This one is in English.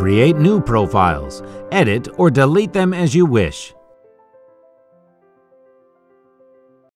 create new profiles, edit or delete them as you wish.